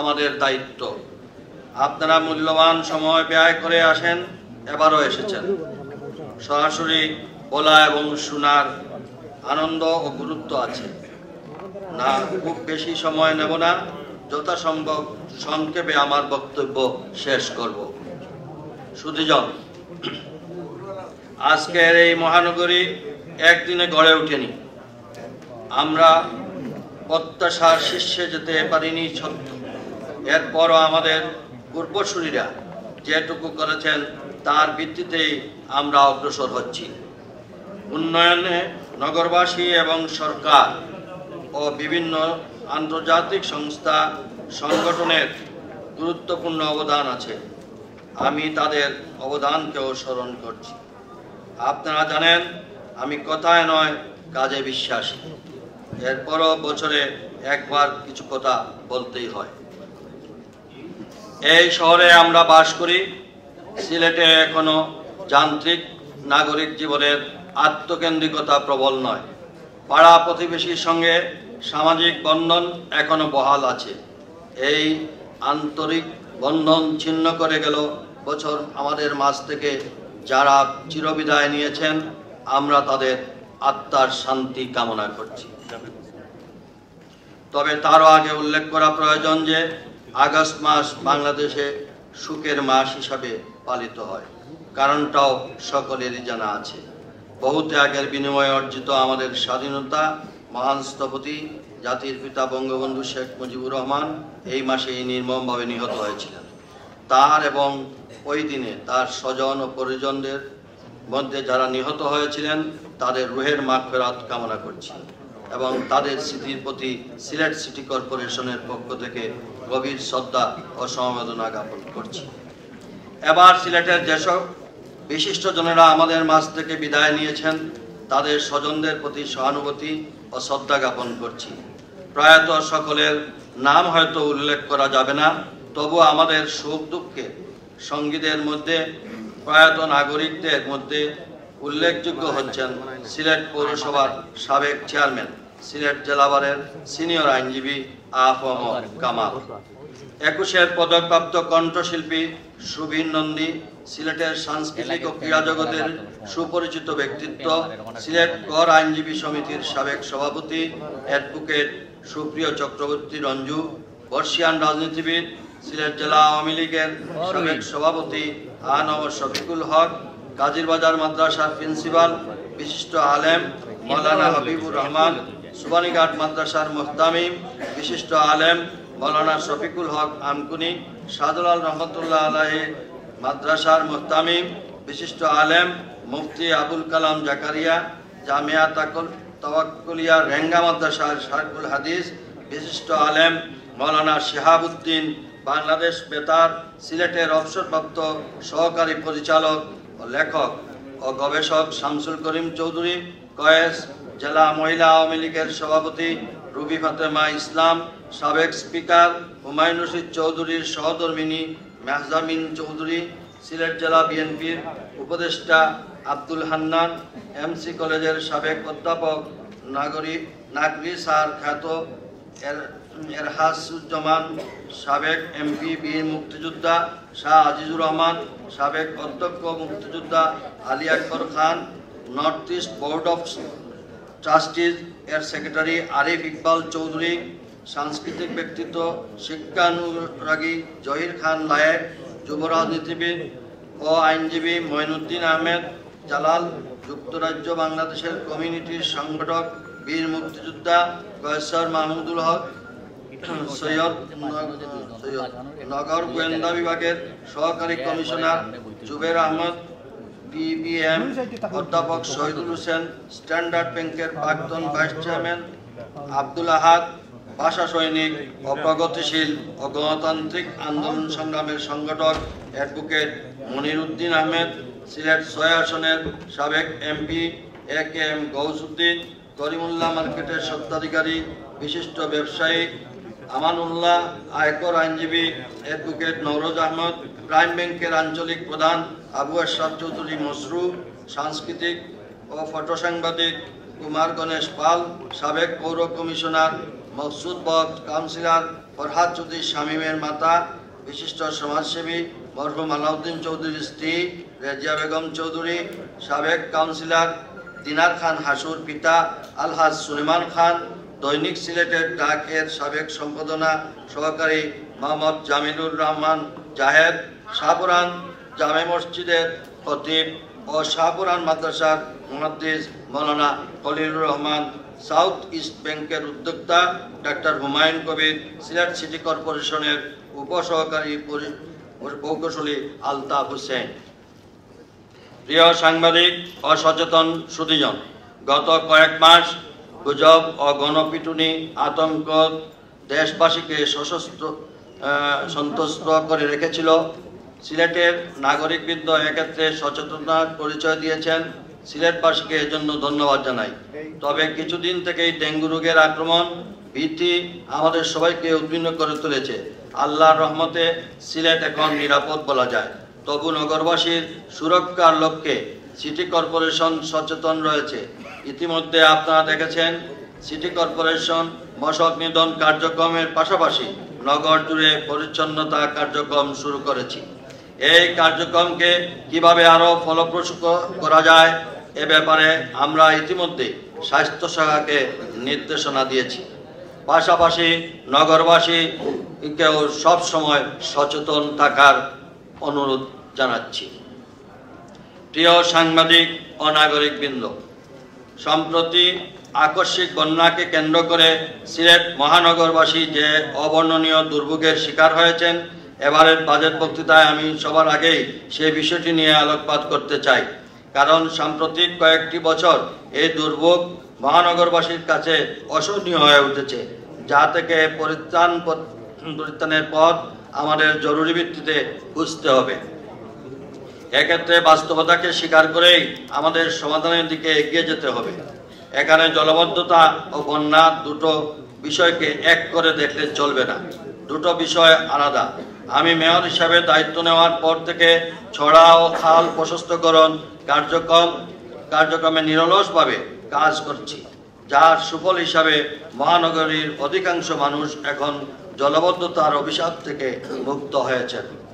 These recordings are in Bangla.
আমাদের দায়িত্ব। আপনারা মূল্যবান সময় ব্যয় করে আসেন, এবারও এসেছেন। সরাসরি বলা এবং শোনার আনন্দ ও গুরুত্ব আছে। না, খুব বেশি সময় নেব না। যথাসম্ভব সংক্ষেপে আমার বক্তব্য শেষ করব। সুধীজন, আজকের এই মহানগরী একদিনে গড়ে ওঠেনি। আমরা প্রত্যাশার শীর্ষে যেতে পারিনি, সত্য। এরপরও আমাদের পূর্বসূরীরা যেটুকু করেছেন, তার ভিত্তিতেই আমরা অগ্রসর হচ্ছি। উন্নয়নে নগরবাসী এবং সরকার ও বিভিন্ন আন্তর্জাতিক সংস্থা সংগঠনের গুরুত্বপূর্ণ অবদান আছে। আমি তাদের অবদানকেও স্মরণ করছি। আপনারা জানেন, আমি কথায় নয়, কাজে বিশ্বাসী। এরপরও বছরে একবার কিছু কথা বলতেই হয়। এই শহরে আমরা বাস করি। সিলেটে এখনও যান্ত্রিক নাগরিক জীবনের আত্মকেন্দ্রিকতা প্রবল নয়। পাড়া প্রতিবেশীর সঙ্গে সামাজিক বন্ধন এখনও বহাল আছে। এই আন্তরিক বন্ধন ছিন্ন করে গেল বছর আমাদের মাঝ থেকে। যারা চিরবিদায় নিয়েছেন, আমরা তাদের আত্মার শান্তি কামনা করছি। তবে তারও আগে উল্লেখ করা প্রয়োজন যে আগস্ট মাস বাংলাদেশে সুখের মাস হিসাবে পালিত হয়। কারণটাও সকলেরই জানা আছে। বহু ত্যাগের বিনিময়ে অর্জিত আমাদের স্বাধীনতা, মহান স্থপতি, জাতির পিতা বঙ্গবন্ধু শেখ মুজিবুর রহমান এই মাসেই নির্মমভাবে নিহত হয়েছিলেন। তার এবং ওই দিনে তার স্বজন ও পরিজনদের মধ্যে যারা নিহত হয়েছিলেন, তাদের রুহের মাগফেরাত কামনা করছি এবং তাদের স্মৃতির প্রতি সিলেট সিটি কর্পোরেশনের পক্ষ থেকে গভীর শ্রদ্ধা ও সমবেদনা জ্ঞাপন করছি। এবার সিলেটের যেসব বিশিষ্টজনেরা আমাদের মাঝ থেকে বিদায় নিয়েছেন, তাদের স্বজনদের প্রতি সহানুভূতি ও শ্রদ্ধা জ্ঞাপন করছি। প্রয়াত সকলের নাম হয়তো উল্লেখ করা যাবে না তবু আমাদের সুখ দুঃখে সঙ্গীদের মধ্যে, প্রয়াত নাগরিকদের মধ্যে উল্লেখযোগ্য হচ্ছেন সিলেট পৌরসভার সাবেক চেয়ারম্যান। সিলেট জেলাবারের সিনিয়র আইনজীবী আফম কামাল। একুশের পদকপ্রাপ্ত কণ্ঠশিল্পী সুবীর নন্দী সিলেটের সাংস্কৃতিক ও ক্রীড়া জগতের সুপরিচিত ব্যক্তিত্ব, সিলেট কর আইনজীবী সমিতির সাবেক সভাপতি, অ্যাডভোকেট সুপ্রিয় চক্রবর্তী রঞ্জু, বর্ষিয়ান রাজনীতিবিদ, সিলেট জেলা আওয়ামী লীগের সাবেক সভাপতি আনব শফিকুল হক কাজিরবাজার মাদ্রাসার প্রিন্সিপাল বিশিষ্ট আলেম মৌলানা হাবিবুর রহমান সুবানীঘাট মাদ্রাসার মোহতামিম, বিশিষ্ট আলেম মৌলানা শফিকুল হক আনকুনি সাদুলাল রহমতুল্লাহ আলাহি মাদ্রাসার মোহতামিম, বিশিষ্ট আলেম মুফতি আবুল কালাম জাকারিয়া, জামিয়া তাকুল তওয়াক্কুলিয়া রেঙ্গা মাদ্রাসার শারকুল হাদিস, বিশিষ্ট আলেম মৌলানা শিহাবুদ্দিন, বাংলাদেশ বেতার সিলেটের অবসরপ্রাপ্ত সহকারী পরিচালক ও লেখক ও গবেষক শামসুল করিম চৌধুরী, কয়েস জেলা মহিলা আওয়ামী লীগের সভাপতি রুবি ফাতেমা ইসলাম, সাবেক স্পিকার হুমায়ুন রশিদ চৌধুরীর সহধর্মিনী মেহজামিন চৌধুরী, সিলেট জেলা বিএনপির উপদেষ্টা আব্দুল হান্নান, এমসি কলেজের সাবেক অধ্যাপক নাগরিক নাগরি স্যার খ্যাত এর এরহাসুজ্জামান সাবেক এমপি বীর মুক্তিযোদ্ধা শাহ আজিজুর রহমান, সাবেক অধ্যক্ষ মুক্তিযোদ্ধা Ali Akbar Khan, north east board of trustees এর সেক্রেটারি আরিফ ইকবাল চৌধুরী, সাংস্কৃতিক ব্যক্তিত্ব শিক্ষানুরাগী জহির খান লায়েক যুব রাজনীতিবিদ ও আইনজীবী মঈনুদ্দিন আহমেদ, জালাল, যুক্তরাজ্য বাংলাদেশের কমিউনিটির সংগঠক, বীর মুক্তিযোদ্ধা কয়েসর মাহমুদুল হক সৈয়দ নগর গোয়েন্দা বিভাগের সহকারী কমিশনার জুবের আহমদ বিবিএম অধ্যাপক শহীদুল হোসেন স্ট্যান্ডার্ড ব্যাংকের প্রাক্তন ভাইস চেয়ারম্যান আব্দুল আহাদ ভাষা সৈনিক অপ্রগতিশীল প্রগতিশীল ও গণতান্ত্রিক আন্দোলন সংগ্রামের সংগঠক অ্যাডভোকেট মনির উদ্দিন আহমেদ সিলেট ছয় আসনের সাবেক MP A K M Gousuddin Karimullah মার্কেটের স্বত্বাধিকারী বিশিষ্ট ব্যবসায়ী আমানুল্লাহ, আয়কর আইনজীবী অ্যাডভোকেট নওরোজ আহমদ প্রাইম ব্যাংকের আঞ্চলিক প্রধান আবু আশরাফ চৌধুরী মসরু, সাংস্কৃতিক ও ফটো সাংবাদিক কুমার গণেশ পাল, সাবেক পৌর কমিশনার মকসুদ বদ কাউন্সিলর ফরহাদ চৌধুরী শামীমের মাতা, বিশিষ্ট সমাজসেবী মরহুম আলাউদ্দিন চৌধুরীর স্ত্রী রেজিয়া বেগম চৌধুরী, সাবেক কাউন্সিলর দিনার খান হাসুর পিতা আলহাজ সুলেমান খান দৈনিক সিলেটের ডাক এর সাবেক সম্পাদনা সহকারী মোহাম্মদ জামিলুর রহমান, জাহেদ শাহপুরান জামে মসজিদের খতিব ও শাহপুরান মাদ্রাসার মুহাদ্দিস মৌলানা খলিলুর রহমান, সাউথ ইস্ট ব্যাংকের উদ্যোক্তা ডাক্তার হুমায়ুন কবির, সিলেট সিটি কর্পোরেশনের উপসহকারী প্রকৌশলী আলতাফ হোসেন। প্রিয় সাংবাদিক অসচেতন সচেতন সুদীজন গত কয়েক মাস গুজব ও গণপিটুনি আতঙ্ক দেশবাসীকে সশস্ত্র সন্তুষ্ট করে রেখেছিল। সিলেটের নাগরিকবৃন্দ এক্ষেত্রে সচেতনতার পরিচয় দিয়েছেন। সিলেটবাসীকে এজন্য ধন্যবাদ জানাই। তবে কিছুদিন থেকেই ডেঙ্গু রোগের আক্রমণ, ভীতি আমাদের সবাইকে উদ্বিগ্ন করে তুলেছে। আল্লাহর রহমতে সিলেট এখন নিরাপদ বলা যায়। তবু নগরবাসীর সুরক্ষার লক্ষ্যে সিটি কর্পোরেশন সচেতন রয়েছে। ইতিমধ্যে আপনারা দেখেছেন সিটি কর্পোরেশন মশক নিধন কার্যক্রমের পাশাপাশি নগর জুড়ে পরিচ্ছন্নতা কার্যক্রম শুরু করেছি। এই কার্যক্রমকে কীভাবে আরও ফলপ্রসূ করা যায় এ ব্যাপারে আমরা ইতিমধ্যে স্বাস্থ্য শাখাকে নির্দেশনা দিয়েছি। পাশাপাশি নগরবাসীকেও সব সময় সচেতন থাকার অনুরোধ জানাচ্ছি। প্রিয় সাংবাদিক ও নাগরিকবৃন্দ সম্প্রতি আকস্মিক বন্যাকে কেন্দ্র করে সিলেট মহানগরবাসী যে অবর্ণনীয় দুর্ভোগের শিকার হয়েছেন, এবারের বাজেট বক্তৃতায় আমি সবার আগেই সেই বিষয়টি নিয়ে আলোকপাত করতে চাই। কারণ সাম্প্রতিক কয়েকটি বছর এই দুর্ভোগ মহানগরবাসীর কাছে অসহনীয় হয়ে উঠেছে, যা থেকে পরিত্রাণ পরিত্রাণের পথ আমাদের জরুরি ভিত্তিতে খুঁজতে হবে। এক্ষেত্রে বাস্তবতাকে স্বীকার করেই আমাদের সমাধানের দিকে এগিয়ে যেতে হবে। এখানে জলবদ্ধতা ও বন্যা দুটো বিষয়কে এক করে দেখলে চলবে না। দুটো বিষয় আলাদা। আমি মেয়র হিসাবে দায়িত্ব নেওয়ার পর থেকে ছড়া ও খাল প্রশস্তকরণ কার্যক্রম, কার্যক্রমে নিরলসভাবে কাজ করছি। যার সুফল হিসাবে মহানগরীর অধিকাংশ মানুষ এখন জলবদ্ধতার অভিশাপ থেকে মুক্ত হয়েছেন।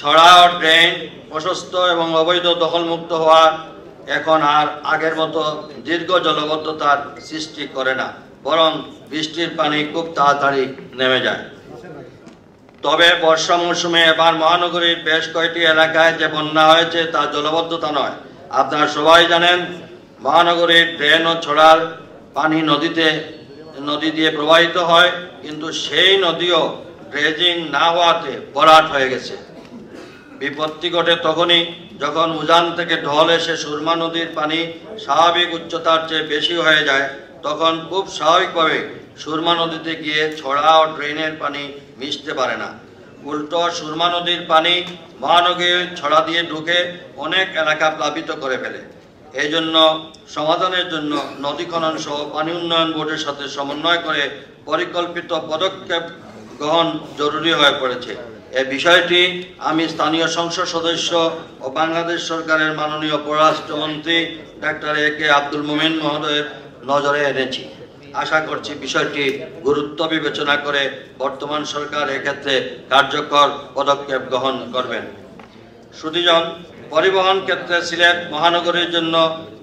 ছড়া ও ড্রেন প্রশস্ত এবং অবৈধ দখলমুক্ত হওয়া এখন আর আগের মতো দীর্ঘ জলবদ্ধতার সৃষ্টি করে না, বরং বৃষ্টির পানি খুব তাড়াতাড়ি নেমে যায়। তবে বর্ষা মৌসুমে এবার মহানগরীর বেশ কয়েকটি এলাকায় যে বন্যা হয়েছে তা জলবদ্ধতা নয়। আপনারা সবাই জানেন, মহানগরীর ড্রেন ও ছড়ার পানি নদীতে, নদী দিয়ে প্রবাহিত হয়, কিন্তু সেই নদীও ড্রেজিং না হওয়াতে ভরাট হয়ে গেছে। বিপত্তি ঘটে তখনই যখন উজান থেকে ঢল এসে সুরমা নদীর পানি স্বাভাবিক উচ্চতার চেয়ে বেশি হয়ে যায়, তখন খুব স্বাভাবিকভাবে সুরমা নদীতে গিয়ে ছড়া ও ড্রেনের পানি মিশতে পারে না। উল্টো সুরমা নদীর পানি মহানগরীর ছড়া দিয়ে ঢুকে অনেক এলাকা প্লাবিত করে ফেলে। এই জন্য সমাধানের জন্য নদী খনন সহ পানি উন্নয়ন বোর্ডের সাথে সমন্বয় করে পরিকল্পিত পদক্ষেপ গ্রহণ জরুরি হয়ে পড়েছে। এই বিষয়টি আমি স্থানীয় সংসদ সদস্য ও বাংলাদেশ সরকারের মাননীয় পররাষ্ট্রমন্ত্রী ডাক্তার এ কে আব্দুল মোমিন মহোদয়ের নজরে এনেছি। আশা করছি বিষয়টি গুরুত্ব বিবেচনা করে বর্তমান সরকার এক্ষেত্রে কার্যকর পদক্ষেপ গ্রহণ করবেন। সুদীজন, পরিবহন ক্ষেত্রে সিলেট মহানগরীর জন্য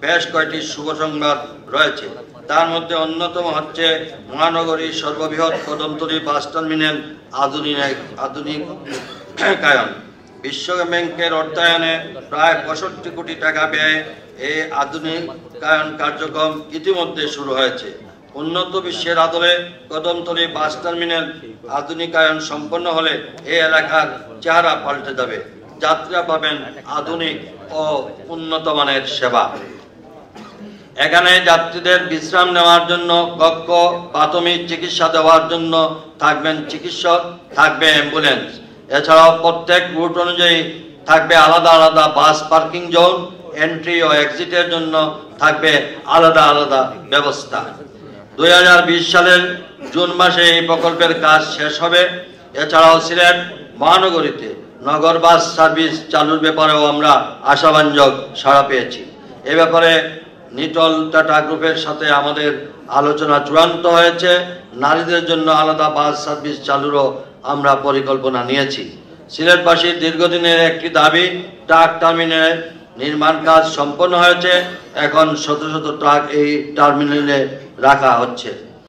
বেশ কয়েকটি শুভ সংবাদ রয়েছে। তার মধ্যে অন্যতম হচ্ছে মহানগরীর সর্ববৃহৎ কদমতলী বাস টার্মিনাল আধুনিক আধুনিক কায়ন। বিশ্ব ব্যাংকের অর্থায়নে প্রায় পঁয়ষট্টি কোটি টাকা ব্যয়ে এই আধুনিকায়ন কার্যক্রম ইতিমধ্যে শুরু হয়েছে। উন্নত বিশ্বের আদলে কদমতলী বাস টার্মিনাল আধুনিকায়ন সম্পন্ন হলে এই এলাকার চেহারা পাল্টে যাবে। যাত্রীরা পাবেন আধুনিক ও উন্নত মানের সেবা। এখানে যাত্রীদের বিশ্রাম নেওয়ার জন্য কক্ষ, প্রাথমিক চিকিৎসা দেওয়ার জন্য থাকবেন চিকিৎসক, থাকবে অ্যাম্বুলেন্স। এছাড়াও প্রত্যেক রুট অনুযায়ী থাকবে আলাদা আলাদা বাস পার্কিং জোন, এন্ট্রি ও এক্সিটের জন্য থাকবে আলাদা আলাদা ব্যবস্থা। দুই হাজার বিশ সালের জুন মাসে এই প্রকল্পের কাজ শেষ হবে। এছাড়াও সিলেট মহানগরীতে নগর বাস সার্ভিস চালুর ব্যাপারেও আমরা আশাবাঞ্জক সাড়া পেয়েছি। এ ব্যাপারে নিটল টাটা গ্রুপের সাথে আমাদের আলোচনা চূড়ান্ত হয়েছে। নারীদের জন্য আলাদা বাস সার্ভিস চালুরও আমরা পরিকল্পনা নিয়েছি। সিলেটবাসীর দীর্ঘদিনের একটি দাবি, ট্রাক টার্মিনালের নির্মাণ কাজ সম্পন্ন হয়েছে। এখন শত শত ট্রাক এই টার্মিনালে রাখা হচ্ছে।